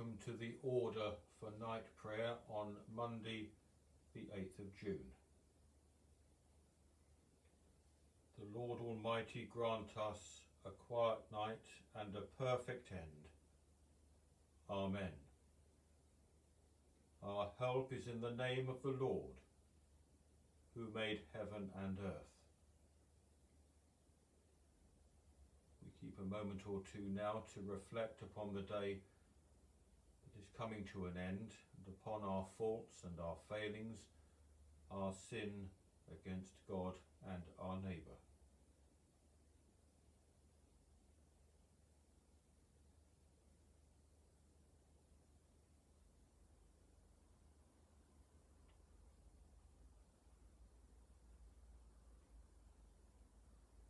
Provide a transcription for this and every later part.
welcome to the order for night prayer on Monday, the 8th of June. The Lord Almighty grant us a quiet night and a perfect end. Amen. Our help is in the name of the Lord, who made heaven and earth. We keep a moment or two now to reflect upon the day is coming to an end and upon our faults and our failings, our sin against God and our neighbour.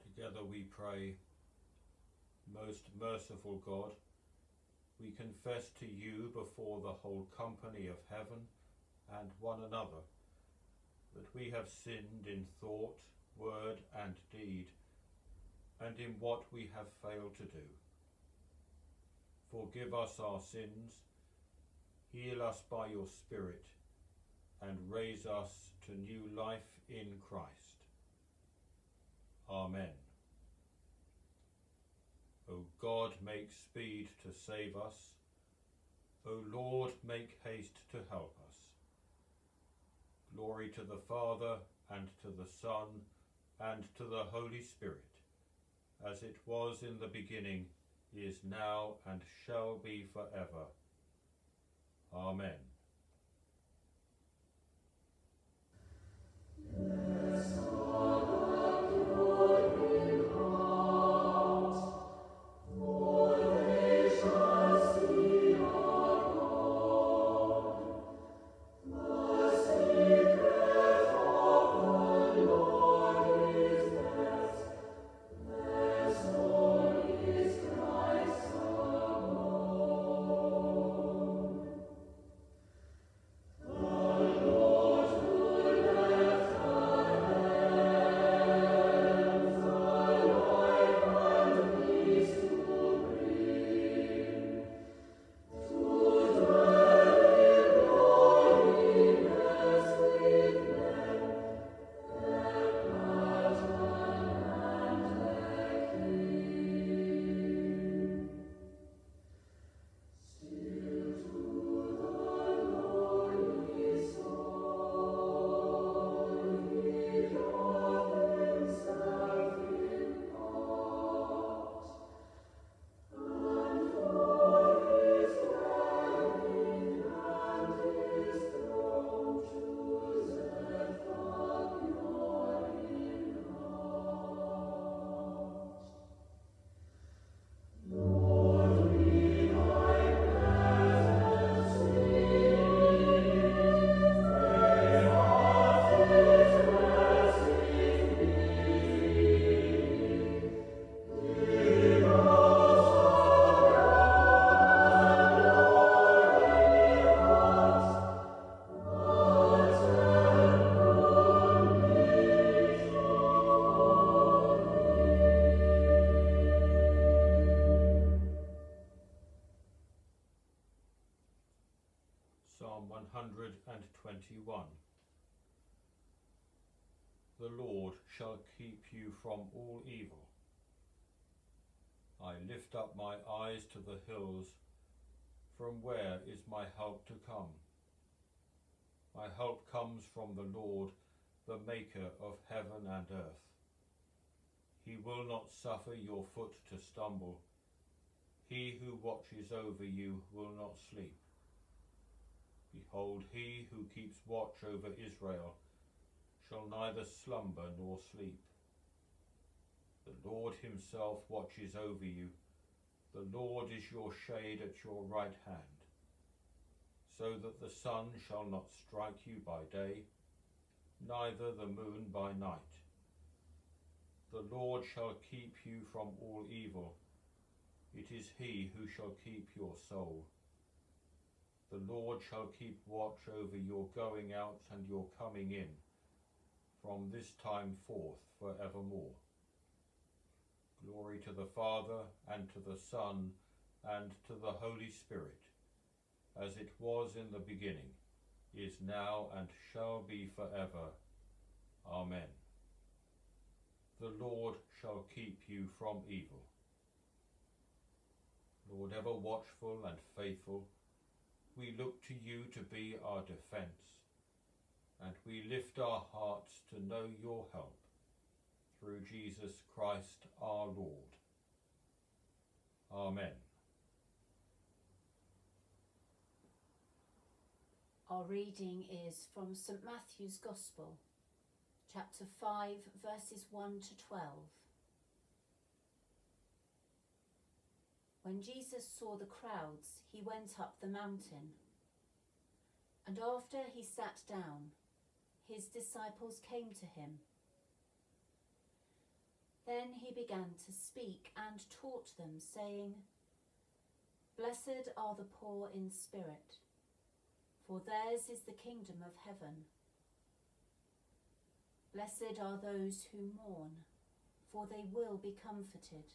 Together we pray, Most merciful God, we confess to you before the whole company of heaven and one another that we have sinned in thought, word, and deed, and in what we have failed to do. Forgive us our sins, heal us by your Spirit, and raise us to new life in Christ. Amen. O God, make speed to save us. O Lord, make haste to help us. Glory to the Father, and to the Son, and to the Holy Spirit, as it was in the beginning, is now, and shall be forever. Amen. 121 The Lord shall keep you from all evil. I lift up my eyes to the hills. From where is my help to come? My help comes from the Lord, the Maker of heaven and earth. He will not suffer your foot to stumble. He who watches over you will not sleep. Behold, he who keeps watch over Israel shall neither slumber nor sleep. The Lord himself watches over you. The Lord is your shade at your right hand, so that the sun shall not strike you by day, neither the moon by night. The Lord shall keep you from all evil. It is he who shall keep your soul. The Lord shall keep watch over your going out and your coming in, from this time forth for evermore. Glory to the Father, and to the Son, and to the Holy Spirit, as it was in the beginning, is now, and shall be for ever. Amen. The Lord shall keep you from evil. Lord, ever watchful and faithful, we look to you to be our defence, and we lift our hearts to know your help through Jesus Christ our Lord. Amen. Our reading is from St Matthew's Gospel, chapter 5, verses 1 to 12. When Jesus saw the crowds, he went up the mountain. And after he sat down, his disciples came to him. Then he began to speak and taught them, saying, Blessed are the poor in spirit, for theirs is the kingdom of heaven. Blessed are those who mourn, for they will be comforted.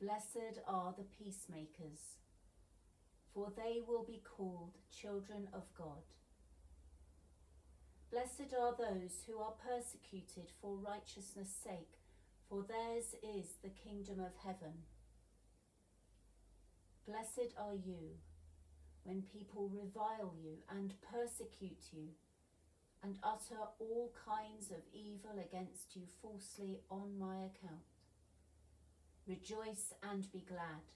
Blessed are the peacemakers, for they will be called children of God. Blessed are those who are persecuted for righteousness' sake, for theirs is the kingdom of heaven. Blessed are you when people revile you and persecute you and utter all kinds of evil against you falsely on my account. Rejoice and be glad,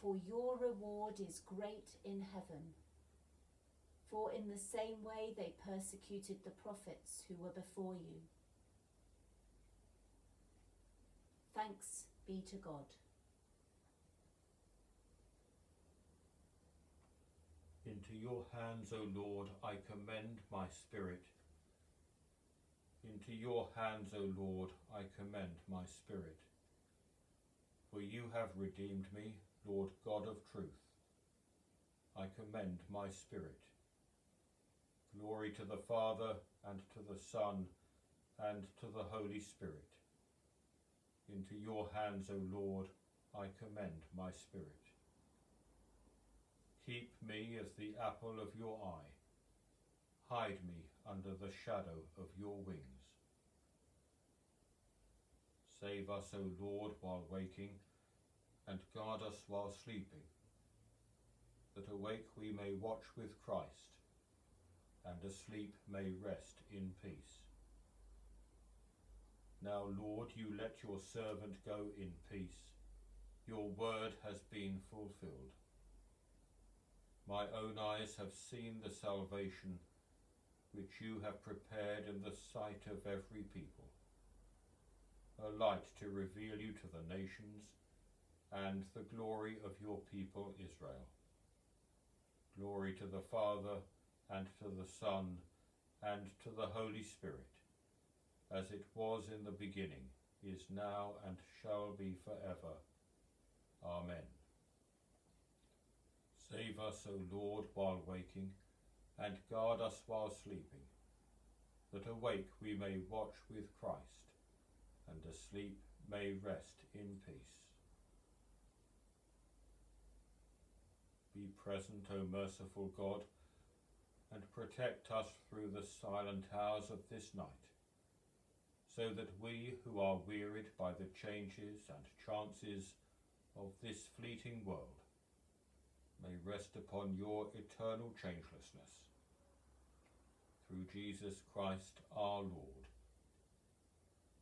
for your reward is great in heaven. For in the same way they persecuted the prophets who were before you. Thanks be to God. Into your hands, O Lord, I commend my spirit. Into your hands, O Lord, I commend my spirit. For you have redeemed me, Lord God of truth. I commend my spirit. Glory to the Father, and to the Son, and to the Holy Spirit. Into your hands, O Lord, I commend my spirit. Keep me as the apple of your eye. Hide me under the shadow of your wings. Save us, O Lord, while waking, and guard us while sleeping, that awake we may watch with Christ, and asleep may rest in peace. Now, Lord, you let your servant go in peace. Your word has been fulfilled. My own eyes have seen the salvation which you have prepared in the sight of every people a light to reveal you to the nations, and the glory of your people Israel. Glory to the Father, and to the Son, and to the Holy Spirit, as it was in the beginning, is now, and shall be for ever. Amen. Save us, O Lord, while waking, and guard us while sleeping, that awake we may watch with Christ and asleep may rest in peace. Be present, O merciful God, and protect us through the silent hours of this night, so that we who are wearied by the changes and chances of this fleeting world may rest upon your eternal changelessness. Through Jesus Christ our Lord.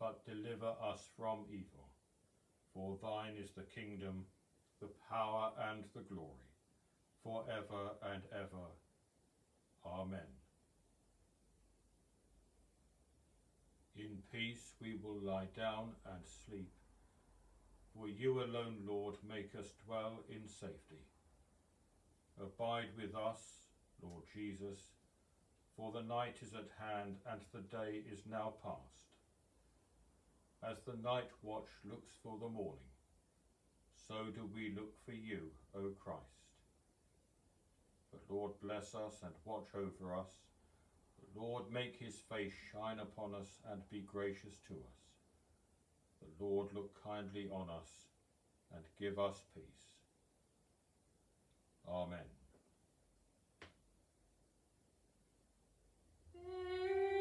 but deliver us from evil. For thine is the kingdom, the power, and the glory, for ever and ever. Amen. In peace we will lie down and sleep, for you alone, Lord, make us dwell in safety. Abide with us, Lord Jesus, for the night is at hand and the day is now past. As the night watch looks for the morning, so do we look for you, O Christ. The Lord bless us and watch over us. The Lord make his face shine upon us and be gracious to us. The Lord look kindly on us and give us peace. Amen. Mm.